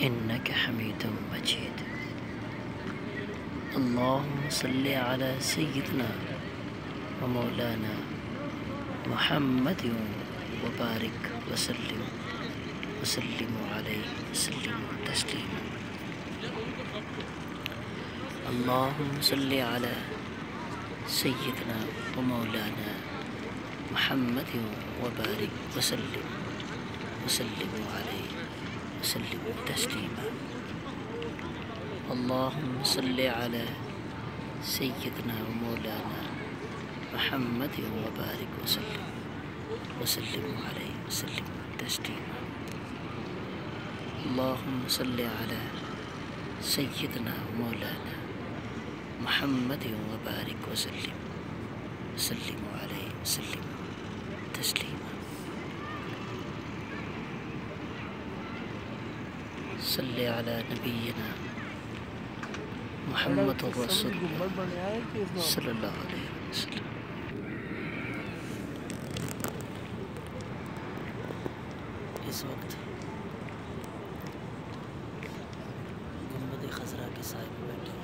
إنك حميد مجيد. اللهم صل على سيدنا ومولانا محمد وبارك وسلم. وسلم عليه وسلم تسليما. اللهم صل على سيدنا ومولانا محمد وبارك وسلم. وسلم عليه. وسلم تسليما. اللهم صل على سيدنا ومولانا محمد وبارك وسلم. وسلم عليه وسلم تسليما. اللهم صل على سيدنا ومولانا محمد وبارك وسلم. وسلم عليه وسلم تسليما. صل على نبينا محمد رسول الله صلى الله عليه وسلم इस वक्त गुम्बद खजरा के साय में बैठे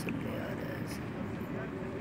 some of the others.